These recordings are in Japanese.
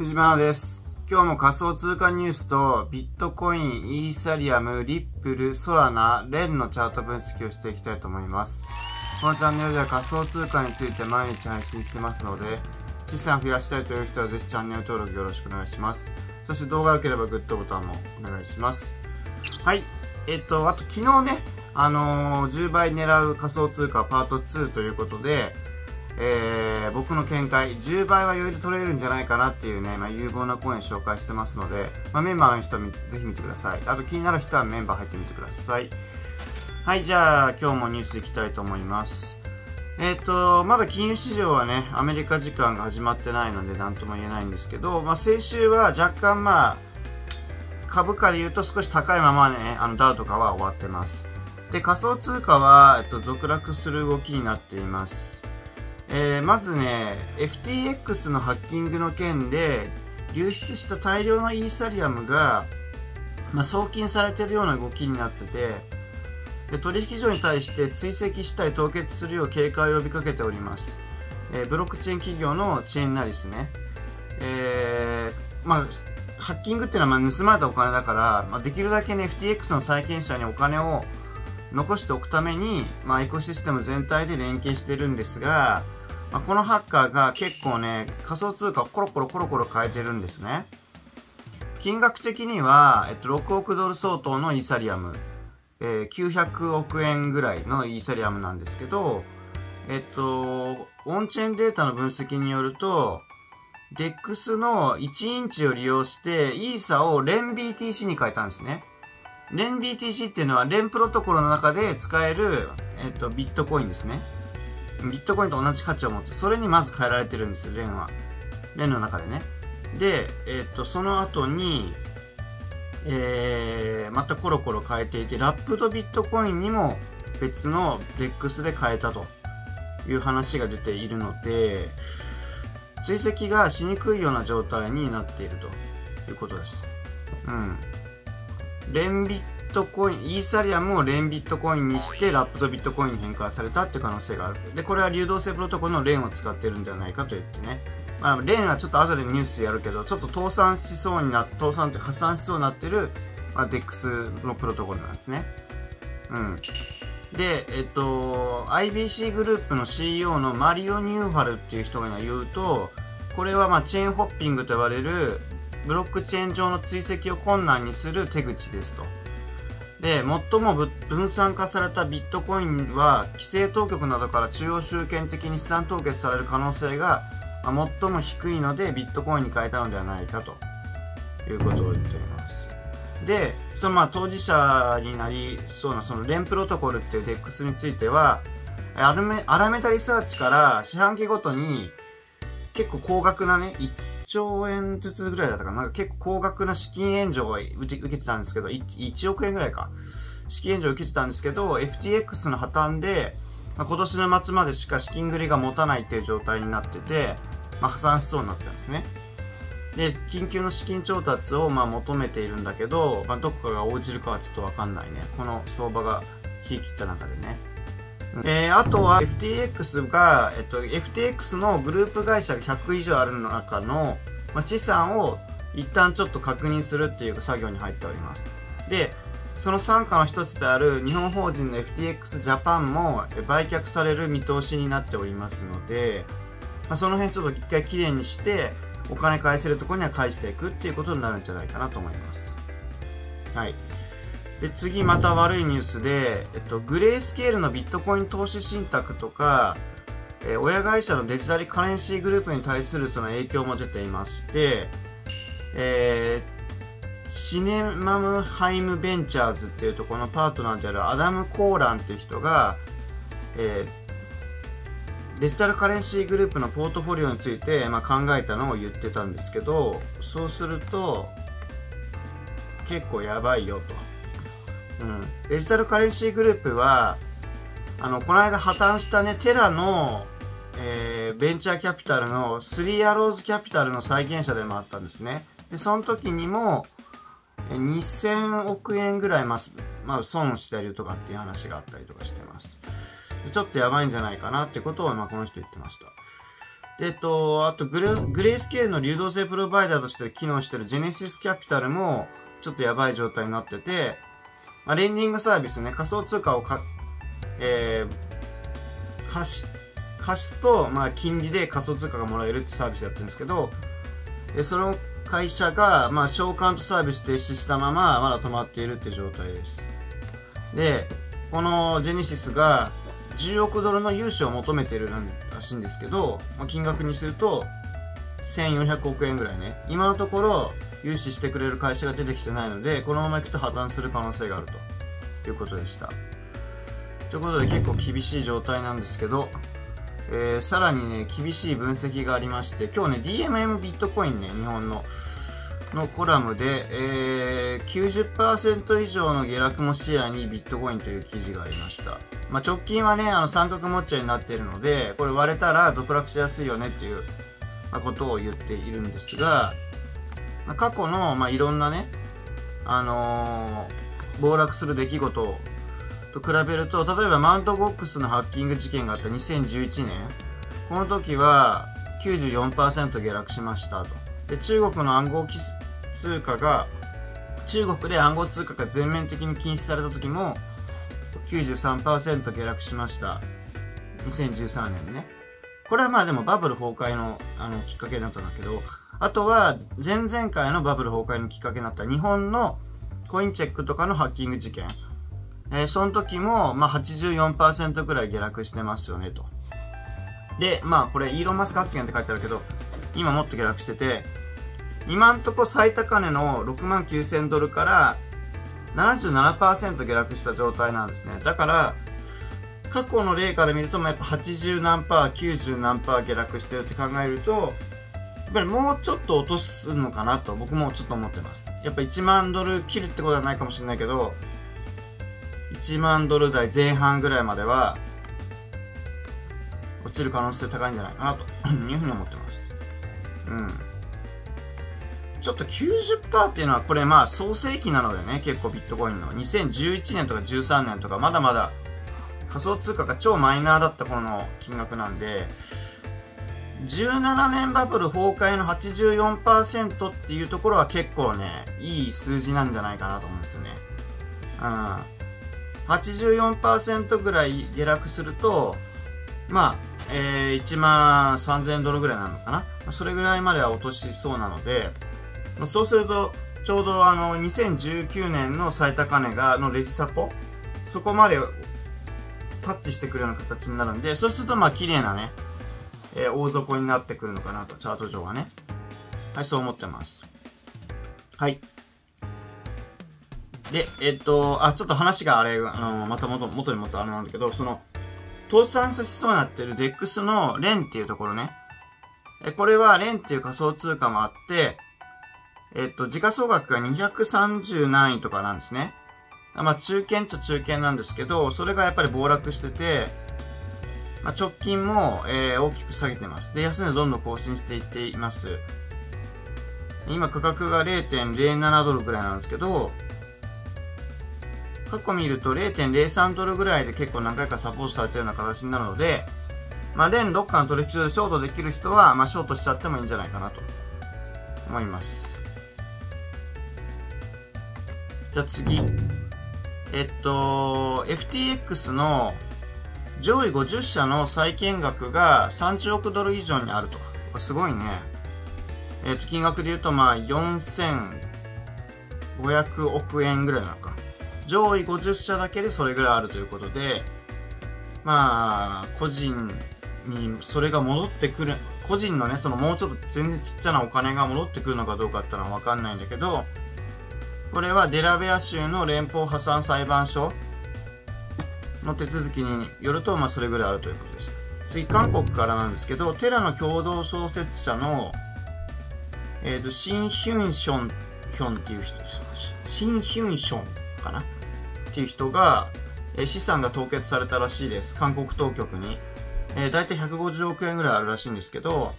藤原です。今日も仮想通貨ニュースとビットコイン、イーサリアム、リップル、ソラナ、レンのチャート分析をしていきたいと思います。このチャンネルでは仮想通貨について毎日配信してますので、資産増やしたいという人はぜひチャンネル登録よろしくお願いします。そして動画良ければグッドボタンもお願いします。はい。えっと、あと昨日ね、あのー、10倍狙う仮想通貨パート2ということで、えー、僕の見解、10倍は余裕で取れるんじゃないかなっていうね、まあ、有望なコイン紹介してますので、まあ、メンバーの人はぜひ見てください。あと気になる人はメンバー入ってみてください。はい、じゃあ今日もニュースいきたいと思います。えっ、ー、と、まだ金融市場はね、アメリカ時間が始まってないので何とも言えないんですけど、まあ、先週は若干まあ、株価で言うと少し高いままね、あのダウとかは終わってます。で、仮想通貨は、えっと、続落する動きになっています。えー、まずね、FTX のハッキングの件で、流出した大量のイーサリアムが、まあ、送金されてるような動きになってて、で取引所に対して追跡したり凍結するよう警戒を呼びかけております。えー、ブロックチェーン企業のチェーンナリスね。えー、まあ、ハッキングっていうのはま盗まれたお金だから、まあ、できるだけね、FTX の債権者にお金を残しておくために、まあ、エコシステム全体で連携してるんですが、まあ、このハッカーが結構ね、仮想通貨をコロコロコロコロ変えてるんですね。金額的には、えっと、6億ドル相当のイーサリアム、えー、900億円ぐらいのイーサリアムなんですけど、えっと、オンチェーンデータの分析によると、DEX の1インチを利用して、イーサをレン BTC に変えたんですね。レン BTC っていうのは、レンプロトコルの中で使える、えっと、ビットコインですね。ビットコインと同じ価値を持つ。それにまず変えられてるんですよ、レンは。レンの中でね。で、えっと、その後に、えー、またコロコロ変えていて、ラップドビットコインにも別の DEX で変えたという話が出ているので、追跡がしにくいような状態になっているということです。うん。レンビットコイン、イーサリアムをレンビットコインにしてラップドビットコインに変換されたって可能性がある。で、これは流動性プロトコルのレンを使ってるんではないかと言ってね。まあ、レンはちょっと後でニュースやるけど、ちょっと倒産しそうにな、倒産って破産しそうになってる、まあ、DEX のプロトコルなんですね。うん。で、えっと、IBC グループの CEO のマリオ・ニューファルっていう人が言うと、これはまあチェーンホッピングと呼ばれるブロックチェーン上の追跡を困難にする手口ですと。で、最も分散化されたビットコインは規制当局などから中央集権的に資産凍結される可能性が最も低いのでビットコインに変えたのではないかということを言っています。で、そのまあ当事者になりそうなそのレンプロトコルっていう DEX については、アラメアラメタリサーチから四半期ごとに結構高額なね、兆円ずつぐらいだったかな。なんか結構高額な資金援助を受けてたんですけど1、1億円ぐらいか。資金援助を受けてたんですけど、FTX の破綻で、まあ、今年の末までしか資金繰りが持たないっていう状態になってて、まあ、破産しそうになってるんですね。で、緊急の資金調達をまあ求めているんだけど、まあ、どこかが応じるかはちょっとわかんないね。この相場が引き切った中でね。えー、あとは FTX が、えっと、FTX のグループ会社が100以上ある中の、まあ、資産を一旦ちょっと確認するっていう作業に入っております。で、その傘下の一つである日本法人の FTX ジャパンも売却される見通しになっておりますので、まあ、その辺ちょっと一回きれいにして、お金返せるところには返していくっていうことになるんじゃないかなと思います。はい。で、次また悪いニュースで、えっと、グレースケールのビットコイン投資信託とか、えー、親会社のデジタルカレンシーグループに対するその影響も出ていまして、えー、シネマムハイムベンチャーズっていうところのパートナーであるアダム・コーランっていう人が、えー、デジタルカレンシーグループのポートフォリオについて、まあ、考えたのを言ってたんですけどそうすると結構やばいよと、うん、デジタルカレンシーグループはあのこの間破綻したねテラの、えー、ベンチャーキャピタルのスリーアローズキャピタルの再現者でもあったんですねでその時にも2000億円ぐらい、まあ、まあ、損してるとかっていう話があったりとかしてます。ちょっとやばいんじゃないかなってことを、まあ、この人言ってました。で、えっと、あとグレ、グレースケールの流動性プロバイダーとして機能してるジェネシスキャピタルも、ちょっとやばい状態になってて、まあ、レンディングサービスね、仮想通貨をか、えー、貸し、貸すと、まあ、金利で仮想通貨がもらえるってサービスやってるんですけど、えその会社が、まあ、償還とサービス停止したまま、まだ止まっているって状態です。で、このジェネシスが10億ドルの融資を求めてるらしいんですけど、まあ、金額にすると1400億円ぐらいね。今のところ融資してくれる会社が出てきてないので、このままいくと破綻する可能性があるということでした。ということで結構厳しい状態なんですけど、えー、さらにね、厳しい分析がありまして、今日ね、DMM ビットコインね、日本の、のコラムで、えー、90%以上の下落も視野にビットコインという記事がありました。まあ、直近はね、あの三角持っちゃいになっているので、これ割れたら続落しやすいよねっていう、ま、ことを言っているんですが、過去の、まあ、いろんなね、あのー、暴落する出来事と比べると、例えばマウントボックスのハッキング事件があった2011年、この時は94%下落しましたと。で、中国の暗号通貨が、中国で暗号通貨が全面的に禁止された時も93%下落しました。2013年ね。これはまあでもバブル崩壊のあのきっかけになったんだけど、あとは前々回のバブル崩壊のきっかけになった日本のコインチェックとかのハッキング事件。えー、その時も、まあ、84%くらい下落してますよね、と。で、まあ、これ、イーロンマスク発言って書いてあるけど、今もっと下落してて、今んとこ最高値の6万9000ドルから77%下落した状態なんですね。だから、過去の例から見ると、まあ、やっぱ80何パー、90何パー下落してるって考えると、っぱりもうちょっと落とすのかなと僕もちょっと思ってます。やっぱ1万ドル切るってことはないかもしれないけど、1万ドル台前半ぐらいまでは落ちる可能性高いんじゃないかなと いうふうに思ってます。うん。ちょっと90%っていうのはこれまあ創世期なのでね、結構ビットコインの。2011年とか13年とかまだまだ仮想通貨が超マイナーだった頃の金額なんで、17年バブル崩壊の84%っていうところは結構ね、いい数字なんじゃないかなと思うんですよね。うん。84%ぐらい下落すると、まあ、えー、1万3000ドルぐらいなのかな。それぐらいまでは落としそうなので、そうすると、ちょうどあの、2019年の最高値が、のレジサポ、そこまでタッチしてくるような形になるんで、そうするとまあ綺麗なね、えー、大底になってくるのかなと、チャート上はね。はい、そう思ってます。はい。で、えっと、あ、ちょっと話があれ、あの、また元、元に元あれなんだけど、その、倒産しそうになってる DEX のレンっていうところね。え、これはレンっていう仮想通貨もあって、えっと、時価総額が230何位とかなんですね。まあ、中堅っちゃ中堅なんですけど、それがやっぱり暴落してて、まあ、直近も、えー、大きく下げてます。で、安値どんどん更新していっています。今価格が0.07ドルくらいなんですけど、過去見ると0.03ドルぐらいで結構何回かサポートされてるような形になるので、まあ、レンどっかの取引所でショートできる人は、まあ、ショートしちゃってもいいんじゃないかなと思います。じゃあ次。えっと、FTX の上位50社の債券額が30億ドル以上にあると。これすごいね。えっと、金額で言うと、まあ、4500億円ぐらいなのか。上位50社だけでそれぐらいあるということで、まあ、個人にそれが戻ってくる、個人のね、そのもうちょっと全然ちっちゃなお金が戻ってくるのかどうかってのはわかんないんだけど、これはデラウェア州の連邦破産裁判所の手続きによると、まあそれぐらいあるということでした。次、韓国からなんですけど、テラの共同創設者の、えっ、ー、と、シン・ヒュンション、ヒョンっていう人。シン・ヒュンションかな？っていう人が、え資産が凍結されたらしいです。韓国当局に。えー、大体150億円ぐらいあるらしいんですけど、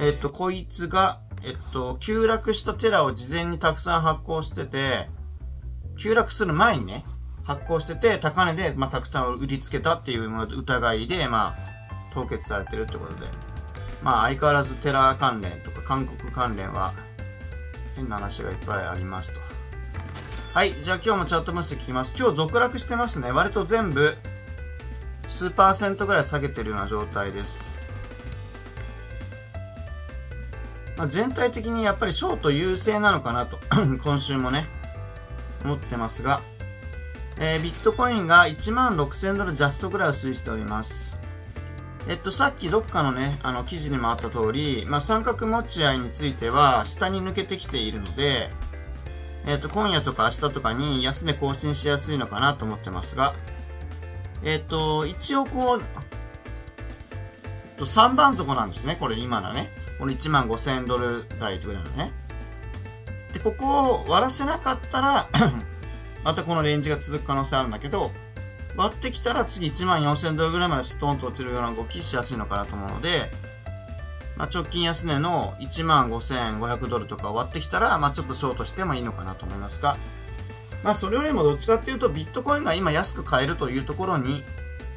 えっと、こいつが、えっと、急落したテラを事前にたくさん発行してて、急落する前にね、発行してて、高値で、まあ、たくさん売りつけたっていう疑いで、まあ、凍結されてるってことで。まあ相変わらずテラー関連とか韓国関連は変な話がいっぱいありますと。はい。じゃあ今日もチャット分析聞きます。今日続落してますね。割と全部数パーセントぐらい下げてるような状態です。まあ、全体的にやっぱりショート優勢なのかなと 今週もね、思ってますが、えー、ビットコインが1万6000ドルジャストぐらいを推移しております。えっと、さっきどっかのね、あの、記事にもあった通り、まあ、三角持ち合いについては、下に抜けてきているので、えっと、今夜とか明日とかに安値更新しやすいのかなと思ってますが、えっと、一応こう、えっと3番底なんですね、これ今のね。この1万5000ドル台ぐらいのね。で、ここを割らせなかったらまたこのレンジが続く可能性あるんだけど、割ってきたら次1万4000ドルぐらいまでストンと落ちるような動きしやすいのかなと思うので、まあ、直近安値の1万5500ドルとか割ってきたら、まあ、ちょっとショートしてもいいのかなと思いますが、まあ、それよりもどっちかっていうと、ビットコインが今安く買えるというところに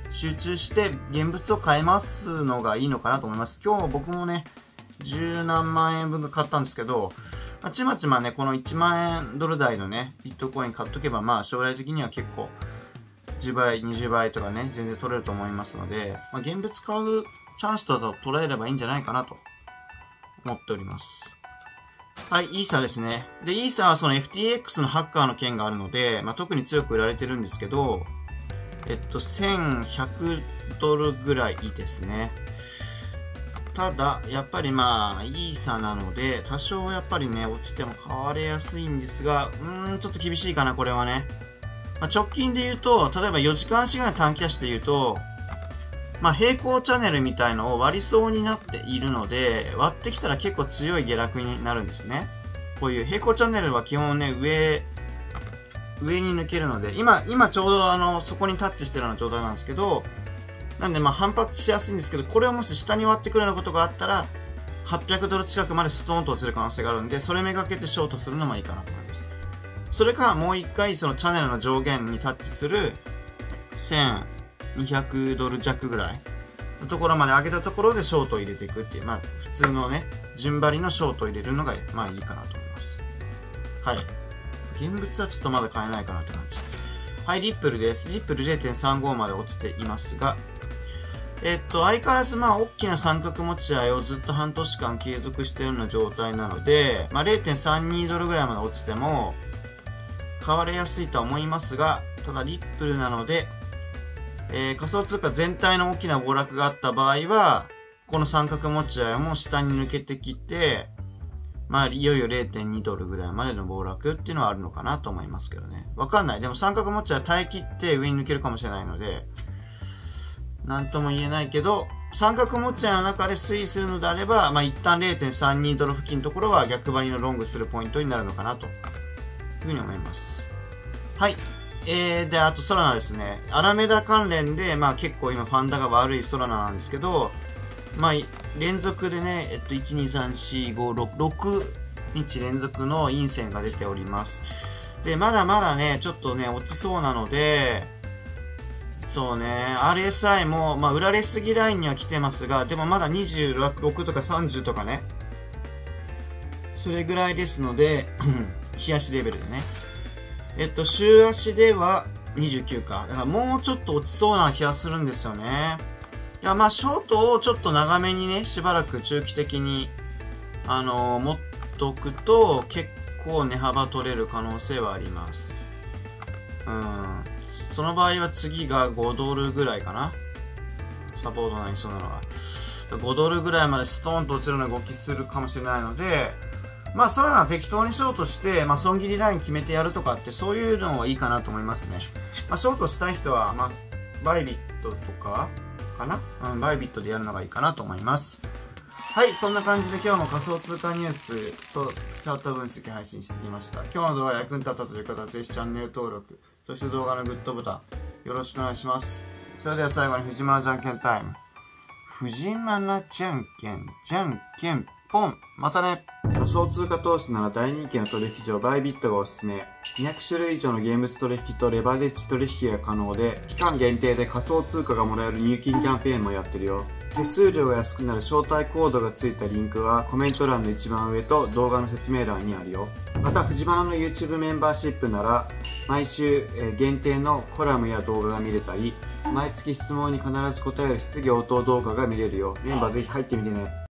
集中して現物を買いますのがいいのかなと思います。今日僕もね、十何万円分買ったんですけど、まあ、ちまちまね、この1万円ドル台のね、ビットコイン買っとけば、まあ将来的には結構、10倍、20倍とかね、全然取れると思いますので、まあ、現物買うチャンスと捉えればいいんじゃないかなと思っております。はい、イーサーですね。で、イーサーはその FTX のハッカーの件があるので、まあ、特に強く売られてるんですけど、えっと、1100ドルぐらいですね。ただ、やっぱりまあ、いい差なので、多少やっぱりね、落ちても買われやすいんですが、うーん、ちょっと厳しいかな、これはね。まあ、直近で言うと、例えば4時間足ぐらい短期足で言うと、まあ、平行チャンネルみたいのを割りそうになっているので、割ってきたら結構強い下落になるんですね。こういう平行チャンネルは基本ね、上、上に抜けるので、今、今ちょうどあの、そこにタッチしてるような状態なんですけど、なんでまあ反発しやすいんですけど、これをもし下に割ってくるようなことがあったら、800ドル近くまでストーンと落ちる可能性があるんで、それめがけてショートするのもいいかなと思います。それかもう一回そのチャンネルの上限にタッチする1200ドル弱ぐらいのところまで上げたところでショートを入れていくっていう、まあ普通のね、順張りのショートを入れるのがまあいいかなと思います。はい。現物はちょっとまだ買えないかなって感じ。はい、リップルです。リップル0.35まで落ちていますが、えっと、相変わらずまあ、大きな三角持ち合いをずっと半年間継続しているような状態なので、まあ、0.32ドルぐらいまで落ちても、買われやすいとは思いますが、ただリップルなので、えー、仮想通貨全体の大きな暴落があった場合は、この三角持ち合いも下に抜けてきて、まあ、いよいよ0.2ドルぐらいまでの暴落っていうのはあるのかなと思いますけどね。わかんない。でも三角持ち合い耐え切って上に抜けるかもしれないので、なんとも言えないけど、三角持ち合いの中で推移するのであれば、まあ、一旦0.32ドル付近のところは逆張りのロングするポイントになるのかなというふうに思います。はい。えー、で、あとソラナですね。アラメダ関連で、まあ結構今ファンダが悪いソラナなんですけど、まあ、連続でね、えっと、1、2、3、4、5、6、6日連続の陰線が出ております。で、まだまだね、ちょっとね、落ちそうなので、そうね、RSI も、まあ、売られすぎラインには来てますが、でもまだ26とか30とかね、それぐらいですので、日足レベルでね。えっと、週足では29か。だからもうちょっと落ちそうな気がするんですよね。いや、まあ、ショートをちょっと長めにね、しばらく中期的に、あのー、持っとくと、結構値幅取れる可能性はあります。うん。その場合は次が5ドルぐらいかな。サポートなりそうなのは。5ドルぐらいまでストーンと落ちるような動きするかもしれないので、まあ、そういうのは適当にショートして、まあ、損切りライン決めてやるとかって、そういうのはいいかなと思いますね。まあ、ショートしたい人は、まあ、バイビットとか、かな？うん、バイビットでやるのがいいかなと思います。はい、そんな感じで今日も仮想通貨ニュースとチャート分析配信してきました。今日の動画役に立ったという方はぜひチャンネル登録、そして動画のグッドボタン、よろしくお願いします。それでは最後に藤間じゃんけんタイム。藤間なじゃんけん、じゃんけんぽん。またね。仮想通貨投資なら大人気の取引所バイビットがおすすめ。200種類以上のゲームス取引とレバレッジ取引が可能で、期間限定で仮想通貨がもらえる入金キャンペーンもやってるよ。手数料が安くなる招待コードがついたリンクはコメント欄の一番上と動画の説明欄にあるよまた藤原の YouTube メンバーシップなら毎週限定のコラムや動画が見れたり毎月質問に必ず答える質疑応答動画が見れるよ。メンバーぜひ入ってみてね